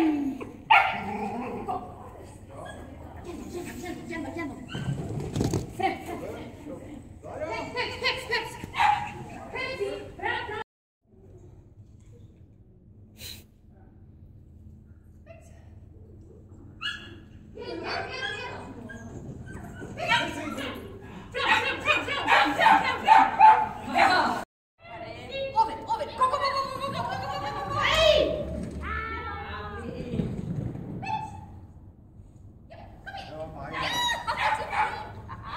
Yay!